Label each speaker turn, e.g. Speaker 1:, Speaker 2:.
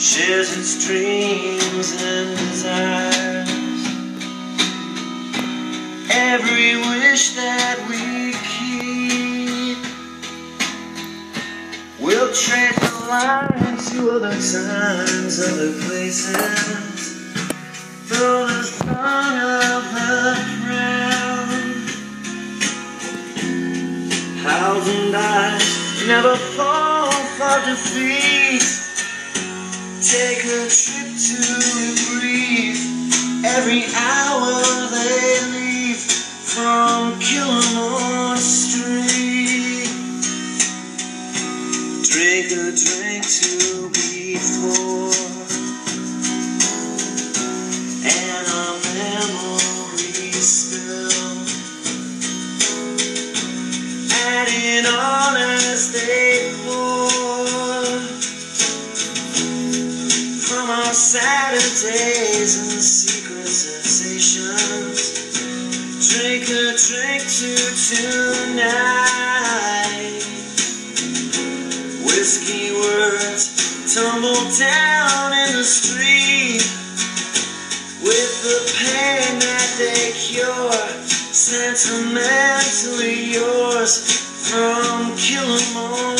Speaker 1: shares its dreams and desires. Every wish that we keep, we'll trade the line to other times, other places. Through the song of the crown, hows and dies never fall for defeat. Drink a drink to be full, and our memories spill. Adding on as they pour from our Saturdays and secret sensations. Drink a drink to tonight. Whiskey words tumble down in the street with the pain that they cure. Sentimentally yours from Killamore Street.